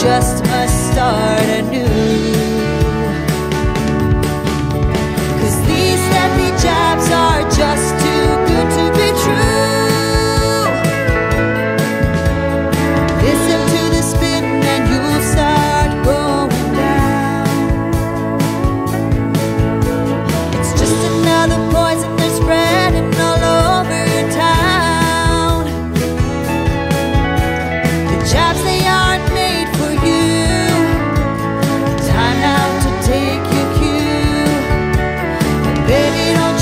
just must start anew. Cause these deadly jabs are just too good to be true. Listen to the spin and you'll start going down. It's just another poison they're spreading all over town. The jabs Baby, don't